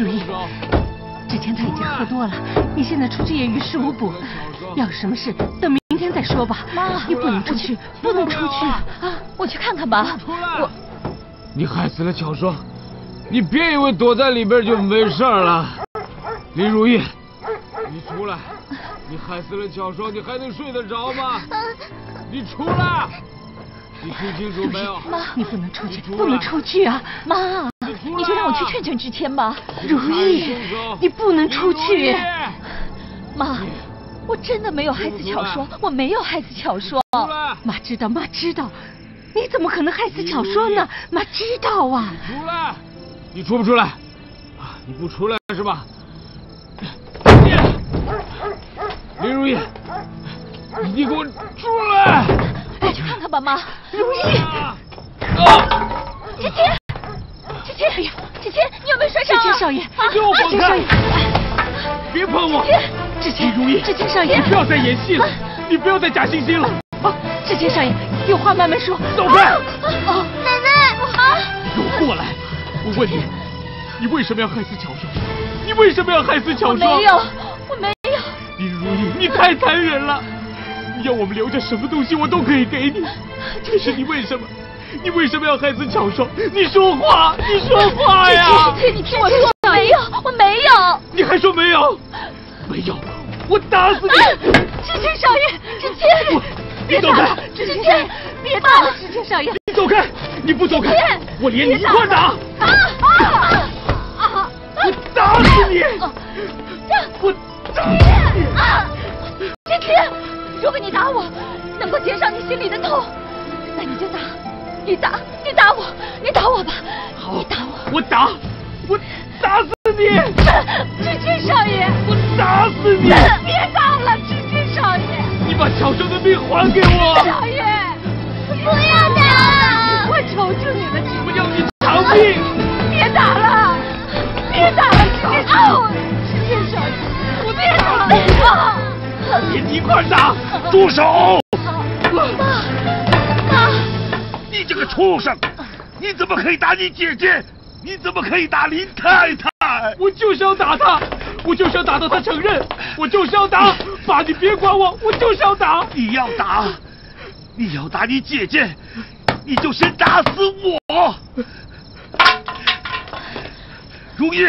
如意！之前他已经喝多了，你现在出去也于事无补。要什么事，等明天再说吧。妈你不能出去，不能出去啊！我去看看吧。出来！你害死了巧双，你别以为躲在里边就没事了。林如意，你出来！你害死了巧双，你还能睡得着吗？你出来！你听清楚没有？妈，你不能出去，不能出去啊！妈，你就让我去劝劝知谦吧。如意，你不能出去。妈，我真的没有害死巧说，我没有害死巧说。妈知道，妈知道，你怎么可能害死巧说呢？妈知道啊！出来！你出不出来？啊，你不出来是吧？林如意，你给我出来！我去看看吧，妈。如意，啊！啊志谦，志谦，哎呀，志谦，你有没有摔伤啊？谦少爷，啊给我放开志谦少爷，别碰我！志谦，如意志谦少爷你，不要再演戏了，你不要再假惺惺了。啊，志谦少爷，有话慢慢说。走开！啊，奶奶，啊！你给我过来！我问你，你为什么要害死巧双？你为什么要害死巧双？我没有，我没有。林如意，你太残忍了！你要我们留下什么东西，我都可以给你。可是你为什么？你为什么要害死巧双？你说话，你说话呀！志谦，你听我说，我没有，我没有。你还说没有？没有，我打死你！志谦少爷，志谦，我，你走开！志谦少爷，别打了，志谦少爷。你走开！你不走开，我连你一块打！啊啊啊！我打死你！我打死你！啊！志谦，如果你打我，能够减少你心里的痛，那你就打，你打，你打我，你打我吧，好你打我。我打，我打死你！志谦少爷，我打死你！别打了，志谦少爷，你把巧生的命还给我！少爷，不要打！我求求你了，志我要你偿命！别打了，别打了，志谦少爷，我别打了你一块打！住手！妈，妈，你这个畜生！你怎么可以打你姐姐？你怎么可以打林太太？我就是要打他，我就是要打到他承认，我就是要打！爸，你别管我，我就是要打！你要打，你要打你姐姐，你就先打死我！如意，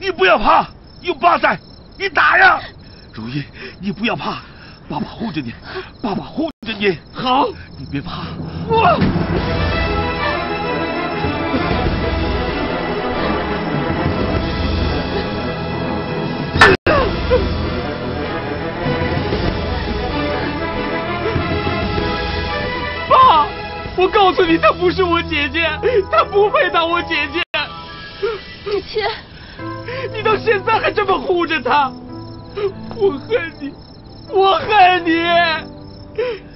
你不要怕，有爸在，你打呀！如意，你不要怕，爸爸护着你，爸爸护着你。好，你别怕。我。爸，我告诉你，她不是我姐姐，她不配当我姐姐。母亲，你到现在还这么护着她，我恨你，我恨你。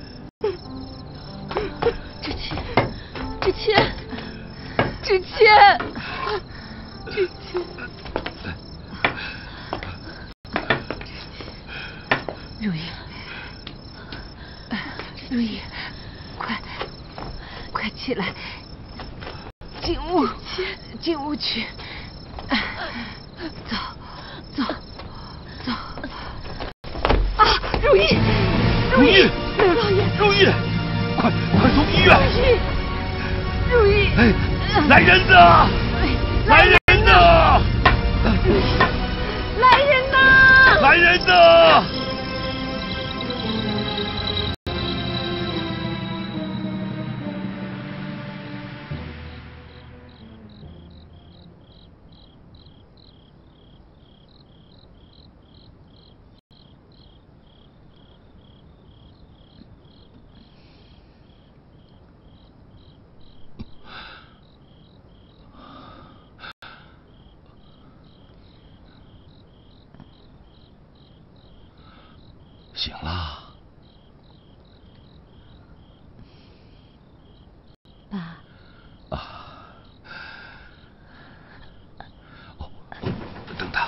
志谦，志谦，志谦，如意，如意，快，快起来，进屋，进屋去。走，走，走。啊，如意，如意，刘老爷，如意，快快送医院！如意，哎，来人呐！来人呐！来人呐！来人呐！醒了，爸，啊，哦，等等，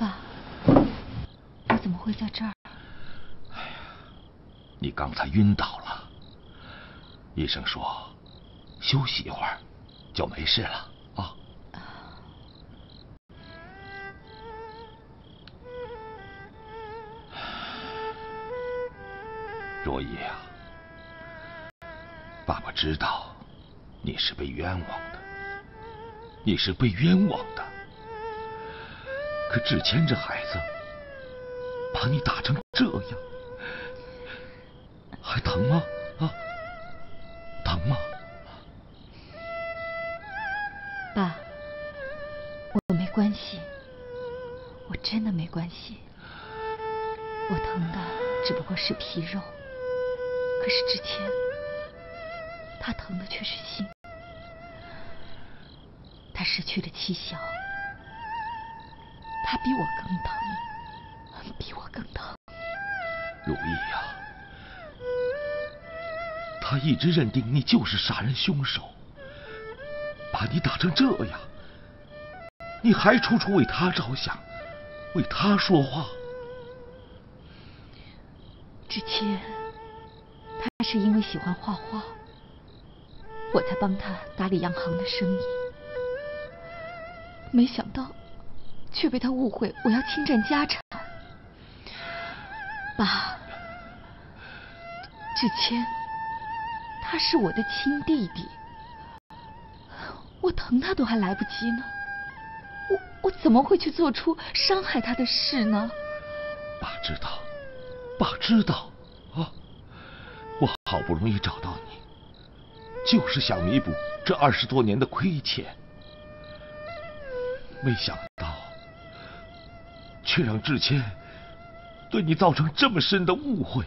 爸，我怎么会在这儿？你刚才晕倒了，医生说休息一会儿就没事了啊。若依啊，爸爸知道你是被冤枉的，你是被冤枉的。可志谦这孩子把你打成这样，还疼吗？啊，疼吗？爸，我没关系，我真的没关系。我疼的只不过是皮肉，他一直认定你就是杀人凶手，把你打成这样，你还处处为他着想，为他说话。之前他是因为喜欢画画，我才帮他打理洋行的生意，没想到却被他误会我要侵占家产。爸，之前他是我的亲弟弟，我疼他都还来不及呢，我我怎么会去做出伤害他的事呢？爸知道，爸知道啊！我好不容易找到你，就是想弥补这二十多年的亏欠，没想到却让志谦对你造成这么深的误会。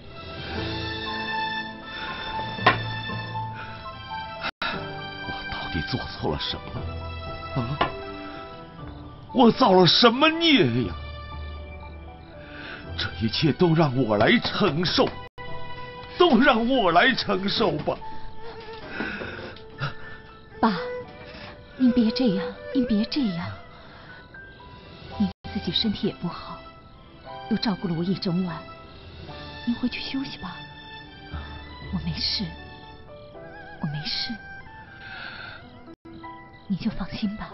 底做错了什么？啊！我造了什么孽呀？这一切都让我来承受，都让我来承受吧。爸，您别这样，您别这样。您自己身体也不好，又照顾了我一整晚，您回去休息吧。我没事，我没事，你就放心吧。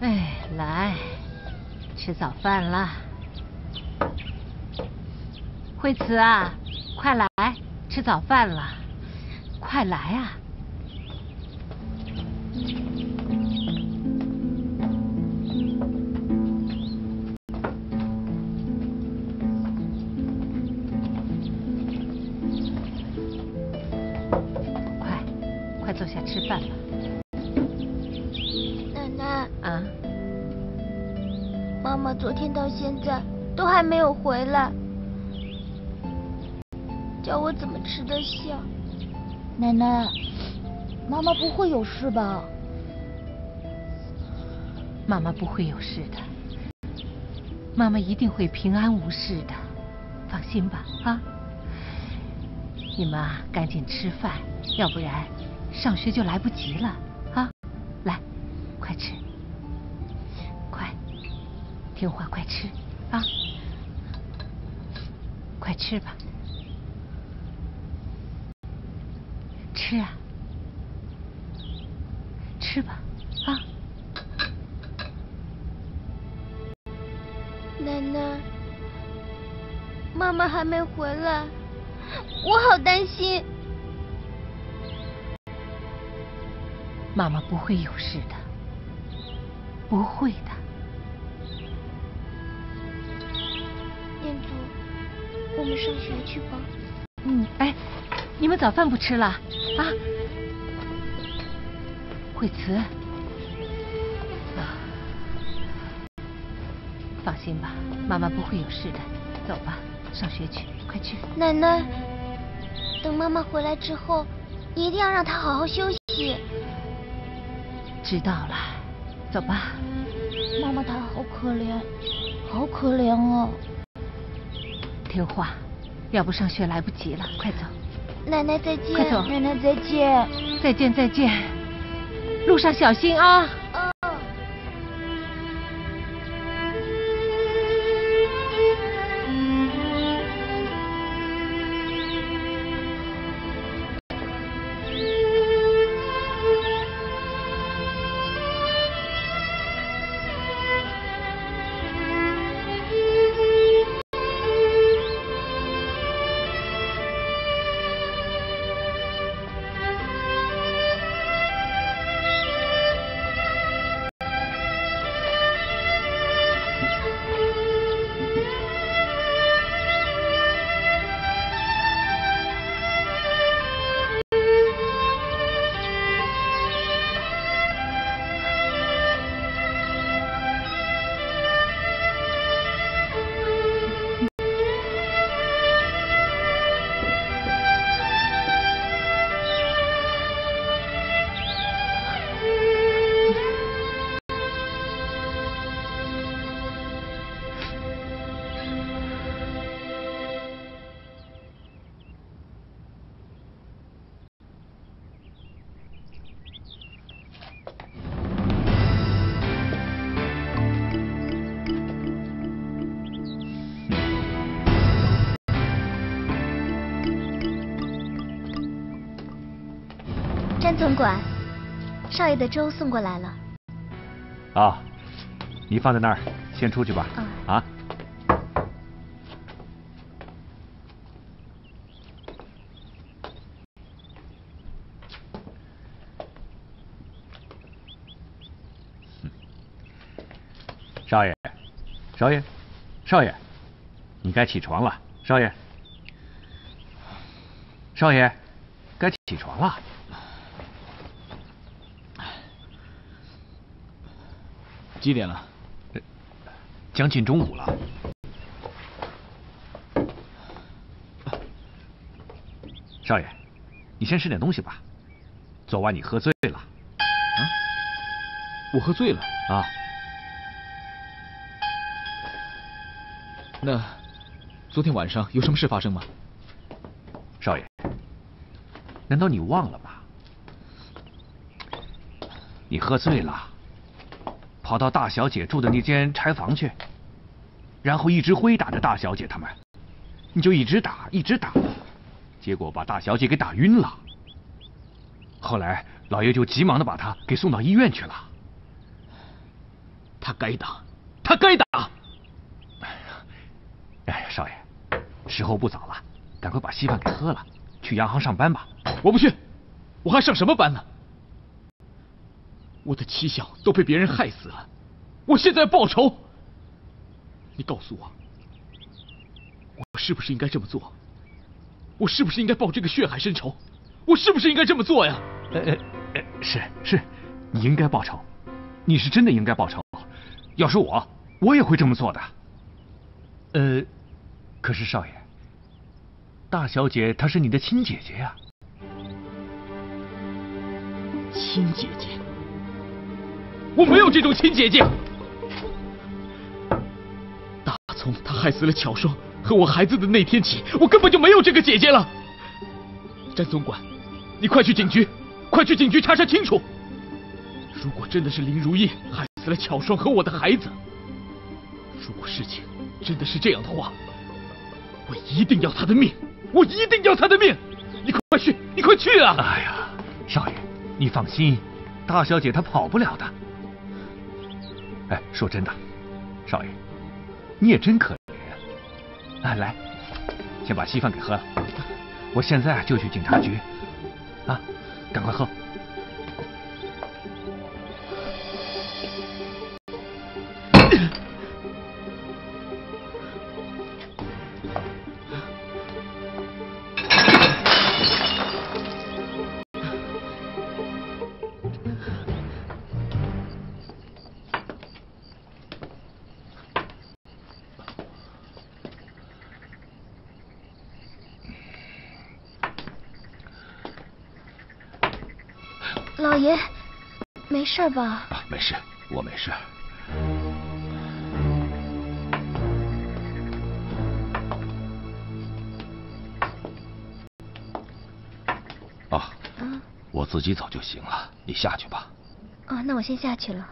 哎，来，吃早饭了。惠慈啊，快来吃早饭了，快来啊！昨天到现在都还没有回来，叫我怎么吃得下？奶奶，妈妈不会有事吧？妈妈不会有事的，妈妈一定会平安无事的，放心吧，啊！你们啊，赶紧吃饭，要不然上学就来不及了啊！来，快吃，快，听话，快吃啊！快吃吧，吃啊，吃吧，啊！奶奶，妈妈还没回来，我好担心。妈妈不会有事的，不会的。我们上学去吧。嗯，哎，你们早饭不吃了啊？惠慈，啊，放心吧，妈妈不会有事的。走吧，上学去，快去。奶奶，等妈妈回来之后，你一定要让她好好休息。知道了，走吧。妈妈她好可怜，好可怜哦。听话，要不上学来不及了，快走。奶奶再见。快走。奶奶再见。再见再见，路上小心啊。嗯。詹总管，少爷的粥送过来了。啊，你放在那儿，先出去吧。啊。啊。少爷，少爷，少爷，你该起床了，少爷，少爷，该起床了。几点了？将近中午了。少爷，你先吃点东西吧。昨晚你喝醉了。啊？我喝醉了？啊。那昨天晚上有什么事发生吗？少爷，难道你忘了吗？你喝醉了。跑到大小姐住的那间柴房去，然后一直挥打着大小姐他们，你就一直打，一直打，结果把大小姐给打晕了。后来老爷就急忙的把她给送到医院去了。他该打，他该打。哎呀，哎，少爷，时候不早了，赶快把稀饭给喝了，去洋行上班吧。我不去，我还上什么班呢？我的妻小都被别人害死了，我现在报仇。你告诉我，我是不是应该这么做？我是不是应该报这个血海深仇？我是不是应该这么做呀？呃呃呃，是是，你应该报仇，你是真的应该报仇。要是我，我也会这么做的。呃，可是少爷，大小姐她是你的亲姐姐呀。亲姐姐。我没有这种亲姐姐。打从他害死了巧双和我孩子的那天起，我根本就没有这个姐姐了。詹总管，你快去警局，快去警局查查清楚。如果真的是林如意害死了巧双和我的孩子，如果事情真的是这样的话，我一定要他的命，我一定要他的命！你快去，你快去啊！哎呀，少爷，你放心，大小姐她跑不了的。哎，说真的，少爷，你也真可怜。啊，来，先把稀饭给喝了，我现在就去警察局。啊，赶快喝。事吧？啊，没事，我没事。啊，啊我自己走就行了，你下去吧。啊，那我先下去了。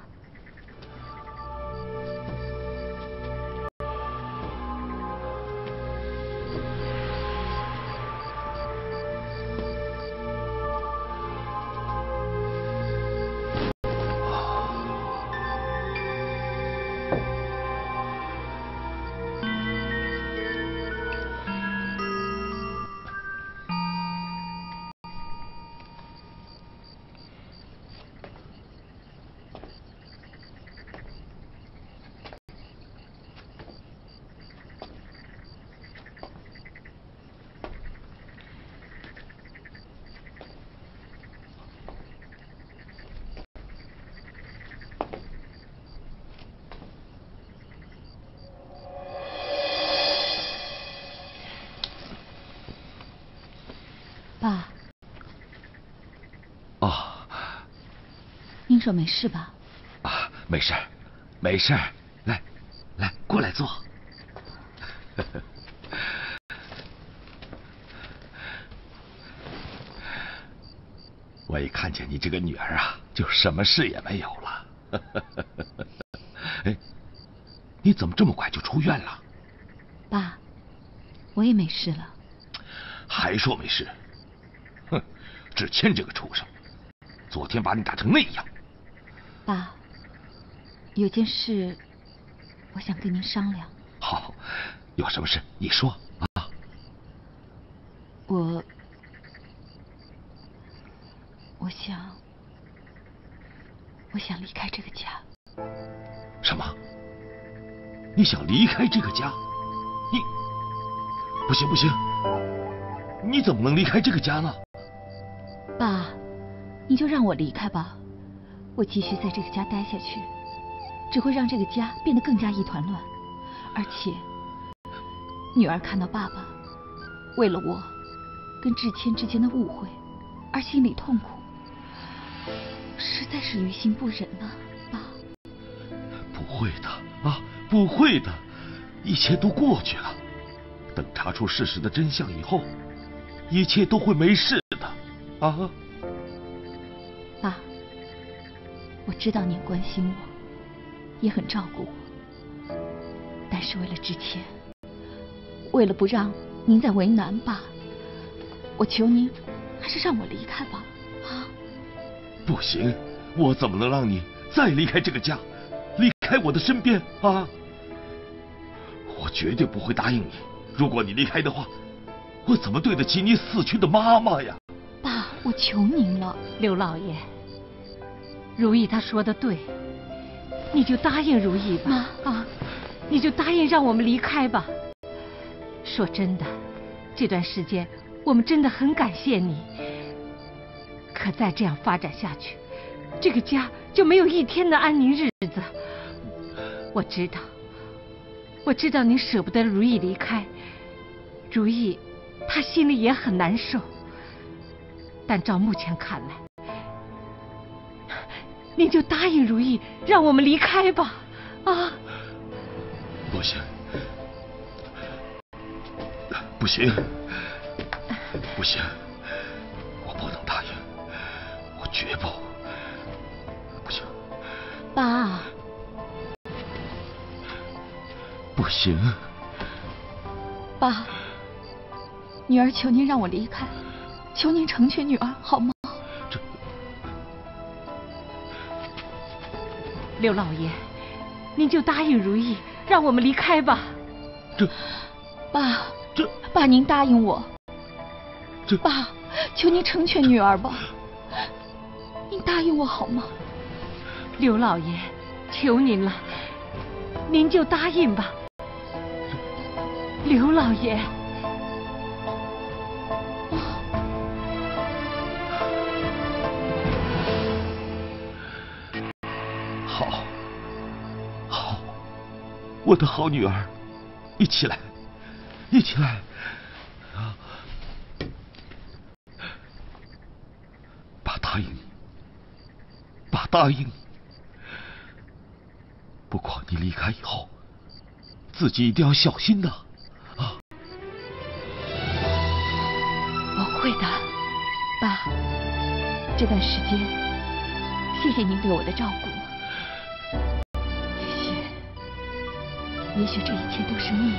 您说没事吧？啊，没事，没事，来，来，过来坐。我一看见你这个女儿啊，就什么事也没有了。哎，你怎么这么快就出院了？爸，我也没事了。还说没事？哼，志谦这个畜生，昨天把你打成那样。爸，有件事，我想跟您商量。好，有什么事你说啊？我，我想，我想离开这个家。什么？你想离开这个家？你不行不行！你怎么能离开这个家呢？爸，你就让我离开吧。我继续在这个家待下去，只会让这个家变得更加一团乱。而且，女儿看到爸爸为了我跟志谦之间的误会而心里痛苦，实在是于心不忍啊，爸。不会的啊，不会的，一切都过去了。等查出事实的真相以后，一切都会没事的啊。知道您关心我，也很照顾我，但是为了之前，为了不让您再为难爸，我求您还是让我离开吧，啊！不行，我怎么能让你再离开这个家，离开我的身边啊？我绝对不会答应你。如果你离开的话，我怎么对得起你死去的妈妈呀？爸，我求您了，刘老爷，如意她说的对，你就答应如意吧，啊，你就答应让我们离开吧。说真的，这段时间我们真的很感谢你，可再这样发展下去，这个家就没有一天的安宁日子。我知道，我知道你舍不得如意离开，如意她心里也很难受。但照目前看来，你就答应如意，让我们离开吧，啊！不行，不行，不行，我不能答应，我绝不，不行，爸，不行，爸，女儿求您让我离开，求您成全女儿好吗？刘老爷，您就答应如意，让我们离开吧。这爸，这爸您答应我，这爸，求您成全女儿吧，您答应我好吗？刘老爷，求您了，您就答应吧。刘老爷，我的好女儿，你起来，你起来，啊，爸答应你，爸答应你，不过你离开以后，自己一定要小心呐，啊，我会的，爸。这段时间，谢谢您对我的照顾。也许这一切都是命。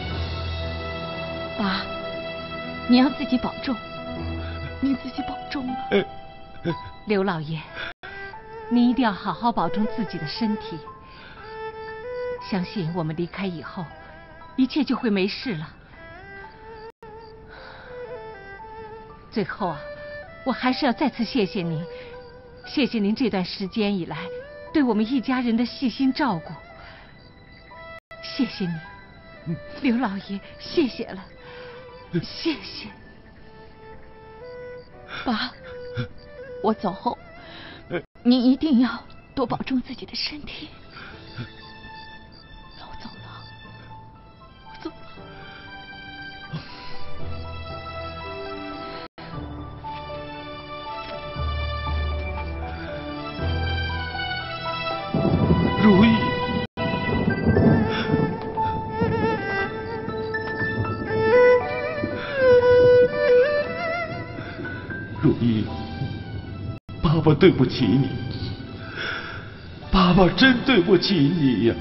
爸，你要自己保重，你自己保重啊。刘老爷，您一定要好好保重自己的身体。相信我们离开以后，一切就会没事了。最后啊，我还是要再次谢谢您，谢谢您这段时间以来对我们一家人的细心照顾，谢谢你，刘老爷，谢谢了，谢谢。爸，我走后，您一定要多保重自己的身体。我对不起你，爸爸真对不起你呀。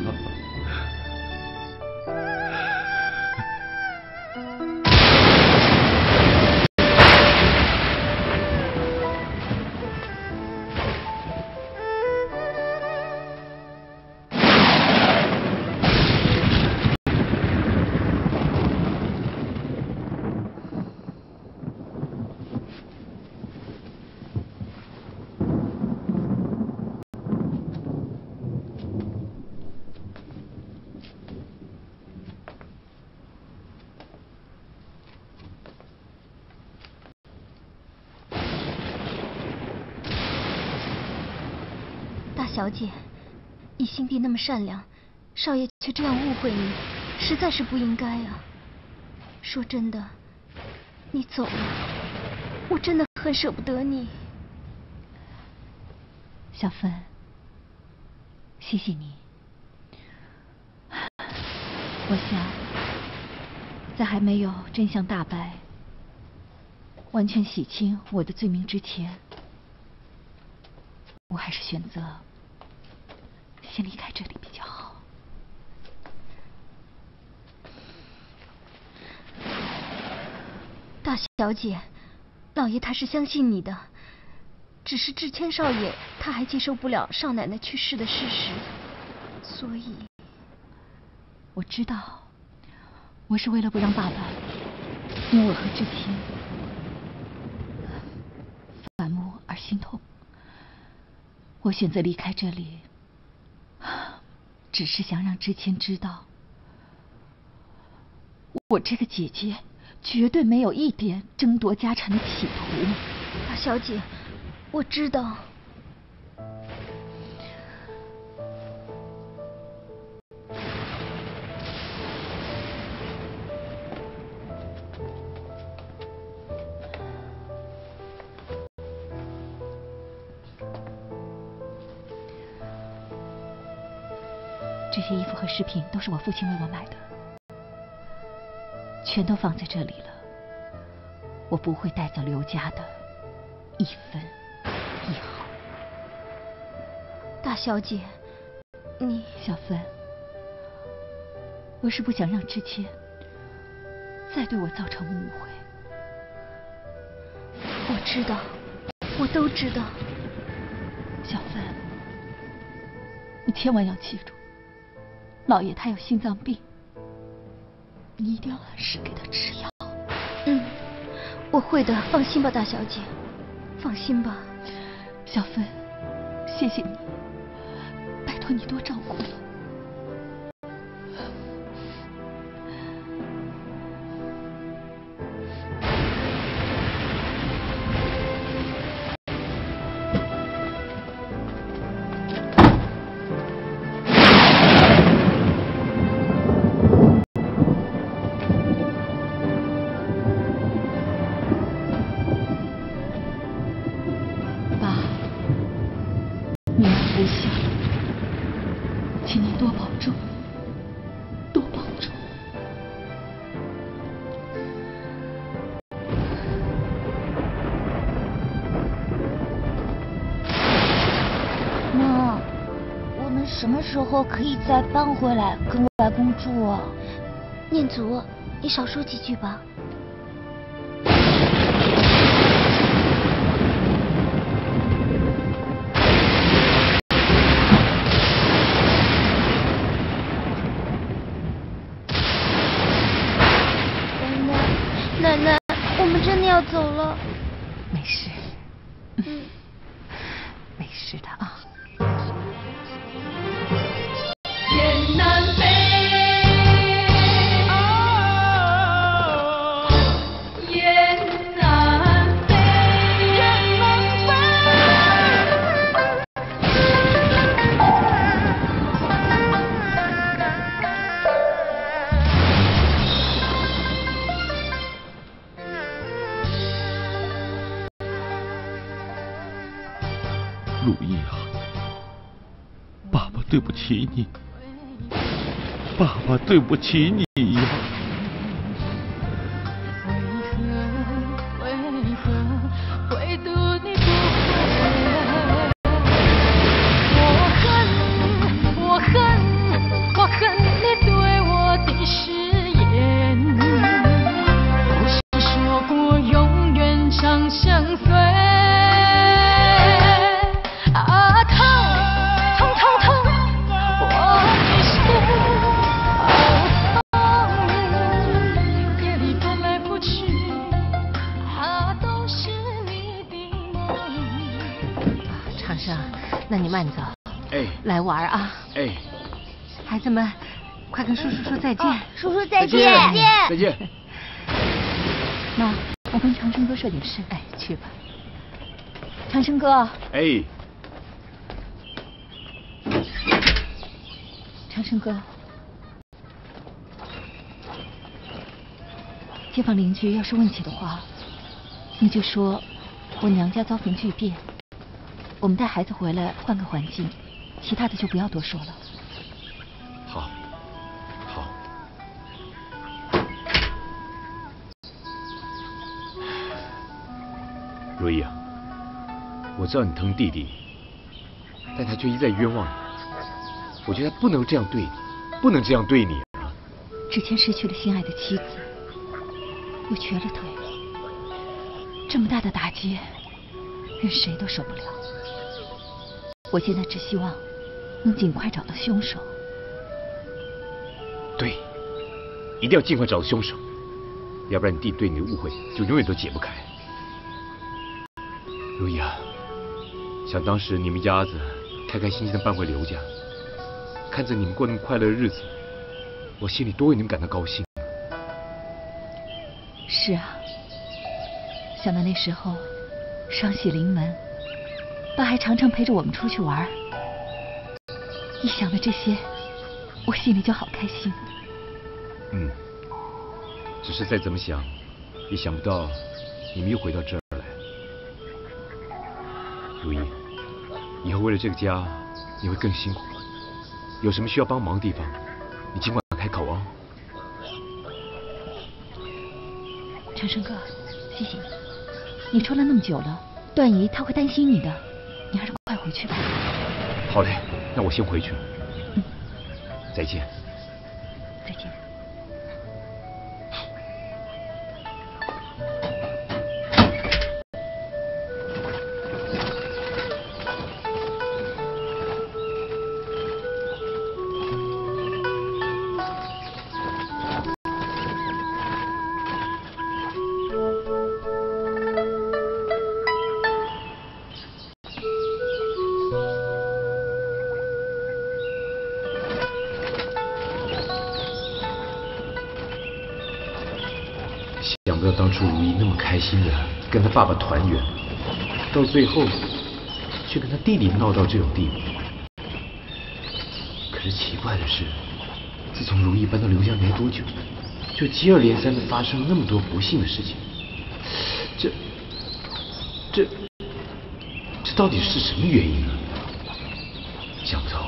小姐，你心地那么善良，少爷却这样误会你，实在是不应该啊。说真的，你走了，我真的很舍不得你。小芬，谢谢你。我想，在还没有真相大白、完全洗清我的罪名之前，我还是选择先离开这里比较好。大小姐，老爷他是相信你的，只是志谦少爷他还接受不了少奶奶去世的事实，所以我知道，我是为了不让爸爸因我和志谦反目而心痛。我选择离开这里，只是想让知谦知道，我这个姐姐绝对没有一点争夺家产的企图。大小姐，我知道。些衣服和饰品都是我父亲为我买的，全都放在这里了。我不会带走刘家的一分一毫。大小姐，你小芬，我是不想让之前再对我造成误会。我知道，我都知道。小芬，你千万要记住，老爷他有心脏病，你一定要按时给他吃药。嗯，我会的，放心吧，大小姐，放心吧。小芬，谢谢你，拜托你多照顾我。时候可以再搬回来跟外公住啊？念祖，你少说几句吧。对不起你，爸爸对不起你。见。再见。妈，我跟长生哥说点事。哎，去吧。长生哥，哎，长生哥，街坊邻居要是问起的话，你就说我娘家遭逢巨变，我们带孩子回来换个环境，其他的就不要多说了。如意啊，我知道你疼弟弟，但他却一再冤枉你。我觉得他不能这样对你，不能这样对你啊！之前失去了心爱的妻子，又瘸了腿，这么大的打击，任谁都受不了。我现在只希望能尽快找到凶手。对，一定要尽快找到凶手，要不然你弟对你的误会就永远都解不开。如意啊，想当时你们一家子开开心心的搬回刘家，看着你们过那么快乐的日子，我心里多为你们感到高兴。是啊，想到那时候双喜临门，爸还常常陪着我们出去玩，一想到这些，我心里就好开心。嗯，只是再怎么想，也想不到你们又回到这儿为了这个家，你会更辛苦。有什么需要帮忙的地方，你尽管开口哦。长生哥，谢谢你。你出来那么久了，段姨她会担心你的，你还是快回去吧。好嘞，那我先回去了。再见。当初如意那么开心的跟他爸爸团圆，到最后却跟他弟弟闹到这种地步。可是奇怪的是，自从如意搬到刘家没多久，就接二连三的发生了那么多不幸的事情。这、这、这到底是什么原因呢？想不透，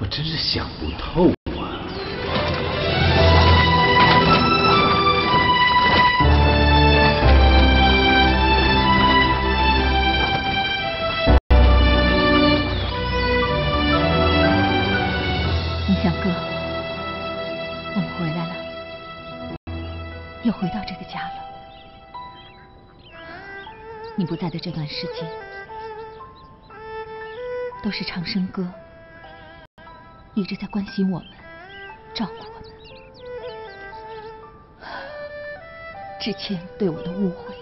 我真是想不透。一直在关心我们，照顾我们。之前对我的误会，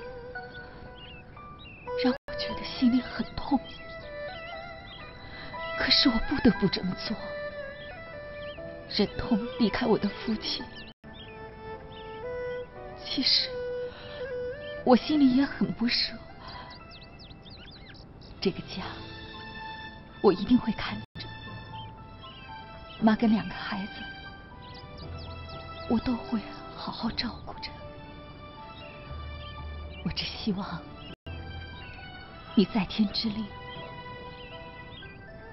让我觉得心里很痛。可是我不得不这么做，忍痛离开我的父亲。其实我心里也很不舍，这个家我一定会看，妈跟两个孩子我都会好好照顾着。我只希望你在天之灵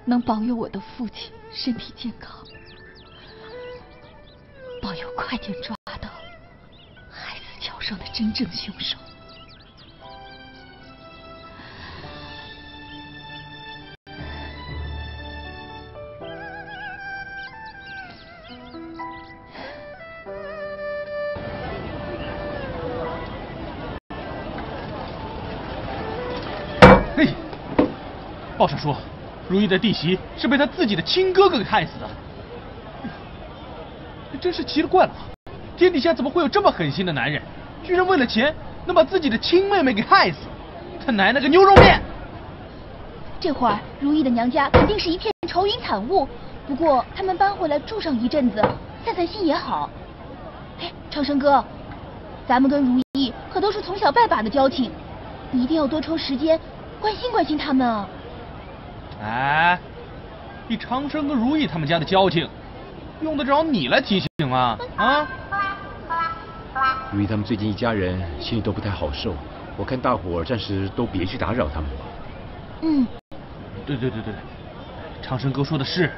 能保佑我的父亲身体健康，保佑快点抓。上的真正凶手。说，如意的弟媳是被他自己的亲哥哥给害死的。真是奇了怪了，天底下怎么会有这么狠心的男人？居然为了钱能把自己的亲妹妹给害死，他奶奶个牛肉面！这会儿如意的娘家肯定是一片愁云惨雾，不过他们搬回来住上一阵子，散散心也好。哎，长生哥，咱们跟如意可都是从小拜把的交情，你一定要多抽时间关心关心他们啊！哎，以长生跟如意他们家的交情，用得着你来提醒吗？啊？如意他们最近一家人心里都不太好受，我看大伙儿暂时都别去打扰他们吧。嗯，对对对对对，长生哥说的是，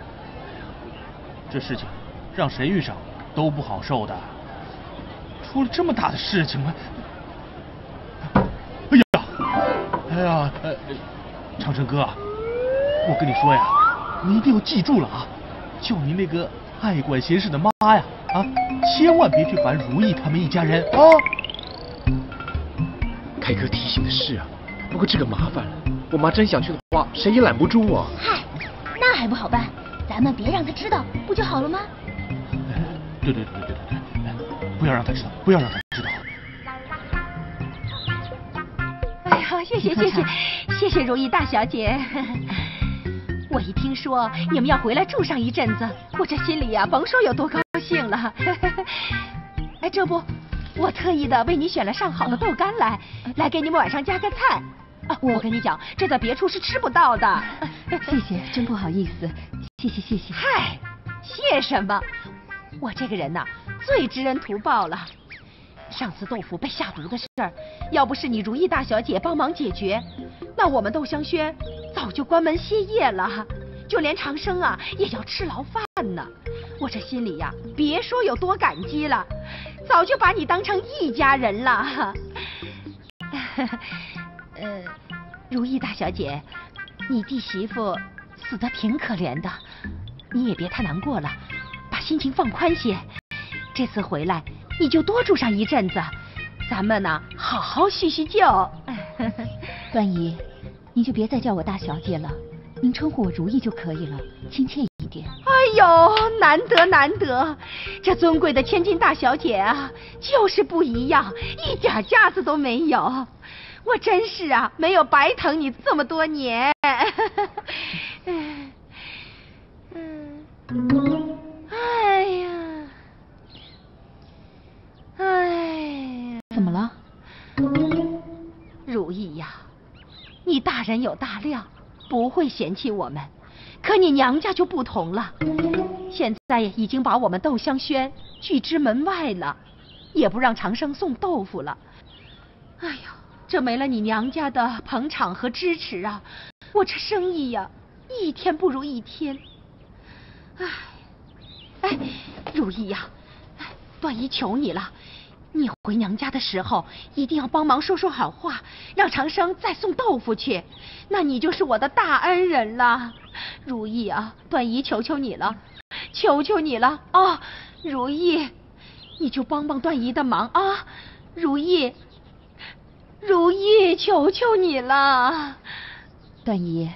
这事情让谁遇上都不好受的。出了这么大的事情吗？哎呀，哎呀，呃，长生哥，我跟你说呀，你一定要记住了啊，叫你那个爱管闲事的妈呀。啊，千万别去烦如意他们一家人啊！凯哥提醒的是啊，不过这个麻烦了，我妈真想去的话，谁也拦不住啊。嗨，那还不好办，咱们别让她知道，不就好了吗？对对对对对对，不要让她知道，不要让她知道。哎呀，谢谢谢谢谢谢如意大小姐。我一听说你们要回来住上一阵子，我这心里呀，甭说有多高兴了。哎，这不，我特意的为你选了上好的豆干来，来给你们晚上加个菜。啊，我跟你讲，这在别处是吃不到的。谢谢，真不好意思，谢谢谢谢。嗨，谢什么？我这个人呐，最知恩图报了。上次豆腐被下毒的事儿，要不是你如意大小姐帮忙解决，那我们窦香轩早就关门歇业了，就连长生啊也要吃牢饭呢。我这心里呀，别说有多感激了，早就把你当成一家人了。呃，如意大小姐，你弟媳妇死的挺可怜的，你也别太难过了，把心情放宽些。这次回来你就多住上一阵子，咱们呢好好叙叙旧。段姨，您就别再叫我大小姐了，您称呼我如意就可以了，亲切一点。哎呦，难得难得，这尊贵的千金大小姐啊，就是不一样，一点架子都没有。我真是啊，没有白疼你这么多年。嗯，哎呀，哎你大人有大量，不会嫌弃我们。可你娘家就不同了，现在已经把我们窦香轩拒之门外了，也不让长生送豆腐了。哎呦！这没了你娘家的捧场和支持啊，我这生意呀，一天不如一天。哎，哎，如意呀，段姨求你了，你回娘家的时候一定要帮忙说说好话，让长生再送豆腐去，那你就是我的大恩人了。如意啊，段姨求求你了，求求你了啊，如意，你就帮帮段姨的忙啊，如意。如意，求求你了，段姨。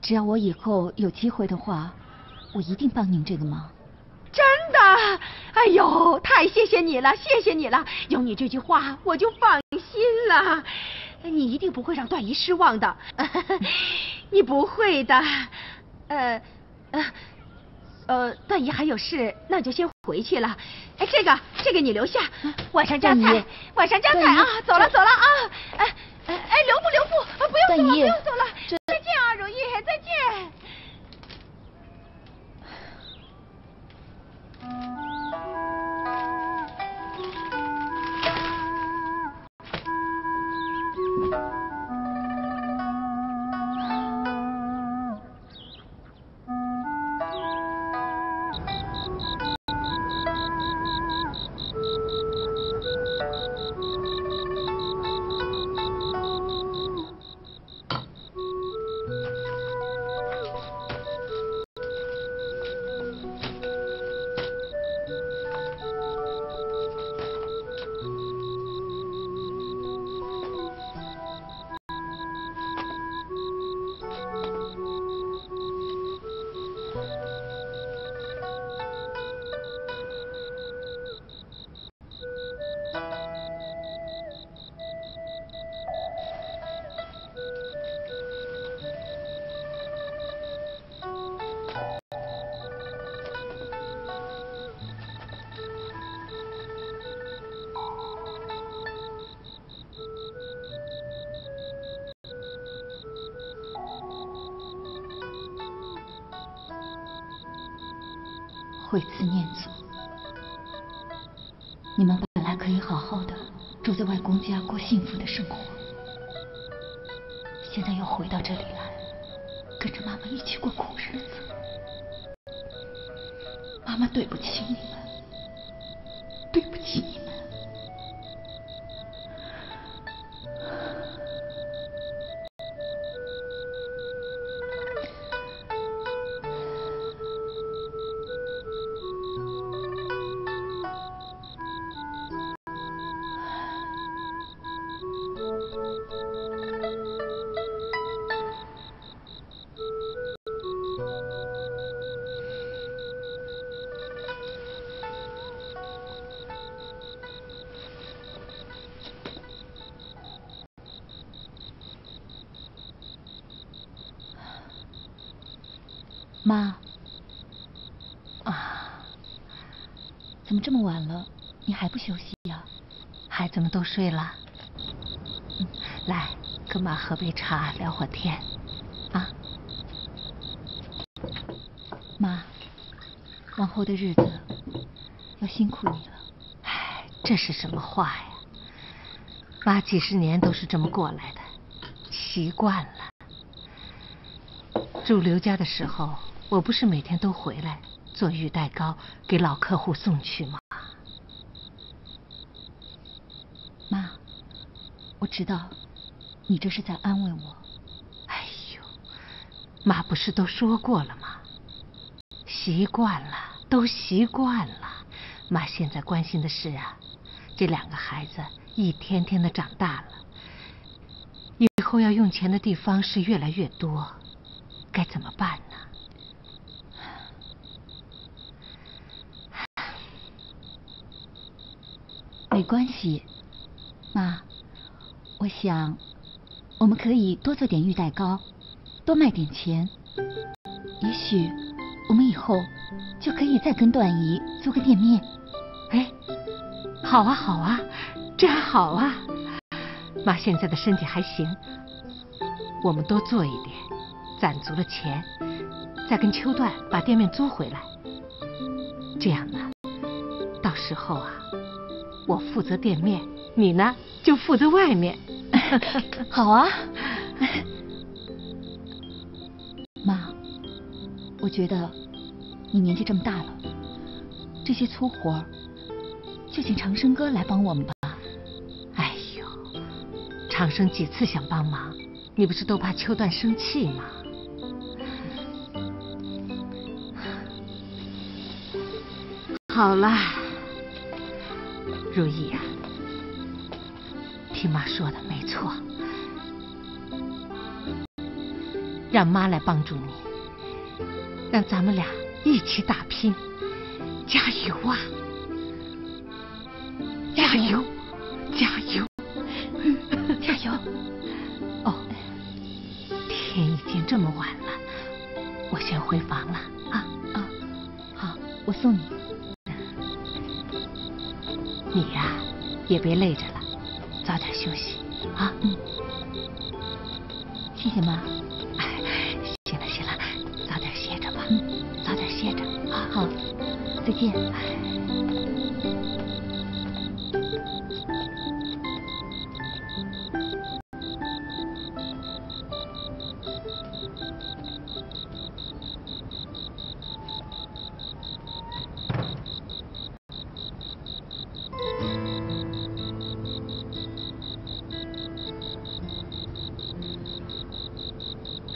只要我以后有机会的话，我一定帮您这个忙。真的？哎呦，太谢谢你了，谢谢你了！有你这句话，我就放心了。你一定不会让段姨失望的，你不会的。呃，呃。呃，段姨还有事，那就先回去了。哎，这个，这个你留下，晚上加菜，晚上加菜啊！走了，走了啊！哎，哎，留步，留步，不用走了，不用走了，再见啊，如意，再见。うん。惠慈念祖，你们本来可以好好的住在外公家过幸福的生活，妈，啊，怎么这么晚了，你还不休息呀？孩子们都睡了，来跟妈喝杯茶，聊会天，啊？妈，往后的日子要辛苦你了。哎，这是什么话呀？妈几十年都是这么过来的，习惯了。住刘家的时候。我不是每天都回来做玉带糕给老客户送去吗？妈，我知道，你这是在安慰我。哎呦，妈不是都说过了吗？习惯了，都习惯了。妈现在关心的是啊，这两个孩子一天天的长大了，以后要用钱的地方是越来越多，该怎么办呢？没关系，妈，我想我们可以多做点玉带糕，多卖点钱，也许我们以后就可以再跟段姨租个店面。哎，好啊好啊，这还好啊！妈现在的身体还行，我们多做一点，攒足了钱，再跟秋段把店面租回来。这样呢，到时候啊。我负责店面，你呢就负责外面。好啊，妈，我觉得你年纪这么大了，这些粗活就请长生哥来帮我们吧。哎呦，长生几次想帮忙，你不是都怕秋段生气吗？好了。如意呀，听妈说的没错，让妈来帮助你，让咱们俩一起打拼，加油啊！加油，别累着了，早点休息啊。嗯，谢谢妈。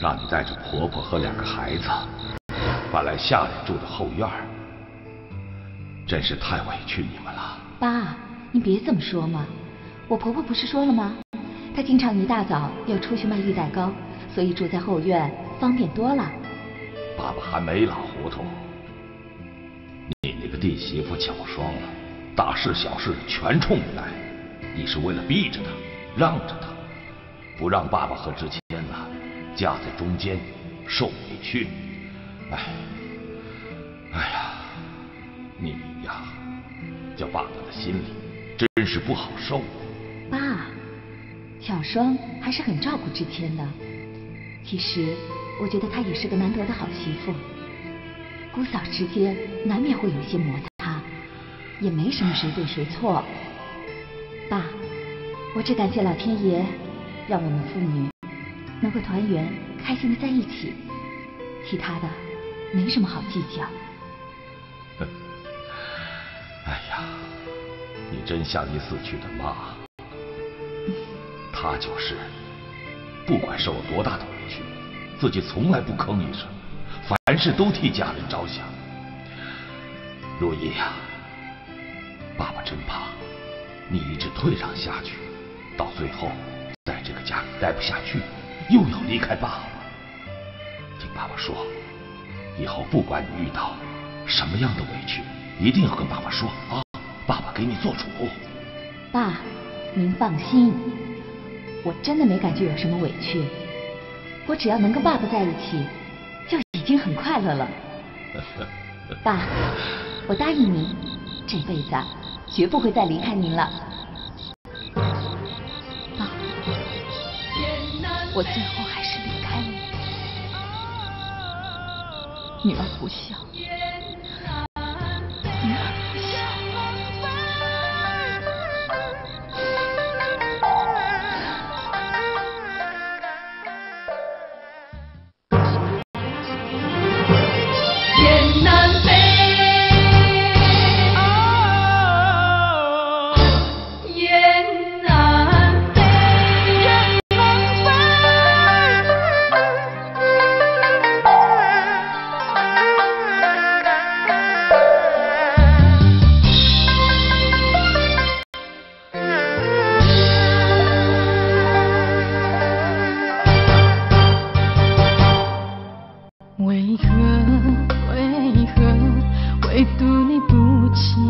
让你带着婆婆和两个孩子搬来下人住的后院，真是太委屈你们了。爸，您别这么说嘛，我婆婆不是说了吗？她经常一大早要出去卖玉带糕，所以住在后院方便多了。爸爸还没老糊涂，你那个弟媳妇巧双了，大事小事全冲你来，你是为了避着她，让着她，不让爸爸和之前呢。夹在中间受委屈，哎，哎呀，你呀，叫爸爸的心里真是不好受。爸，巧双还是很照顾志谦的。其实我觉得她也是个难得的好媳妇。姑嫂之间难免会有些摩擦，也没什么谁对谁错。爸，我只感谢老天爷，让我们父女。能够团圆，开心的在一起，其他的没什么好计较。哎呀，你真像你死去的妈，她就是，不管受了多大的委屈，自己从来不吭一声，凡事都替家人着想。如意呀，爸爸真怕你一直退让下去，到最后在这个家里待不下去。又要离开爸爸，听爸爸说，以后不管你遇到什么样的委屈，一定要跟爸爸说啊，爸爸给你做主。爸，您放心，我真的没感觉有什么委屈，我只要能跟爸爸在一起，就已经很快乐了。爸，我答应您，这辈子绝不会再离开您了。我最后还是离开了你，女儿不孝。much.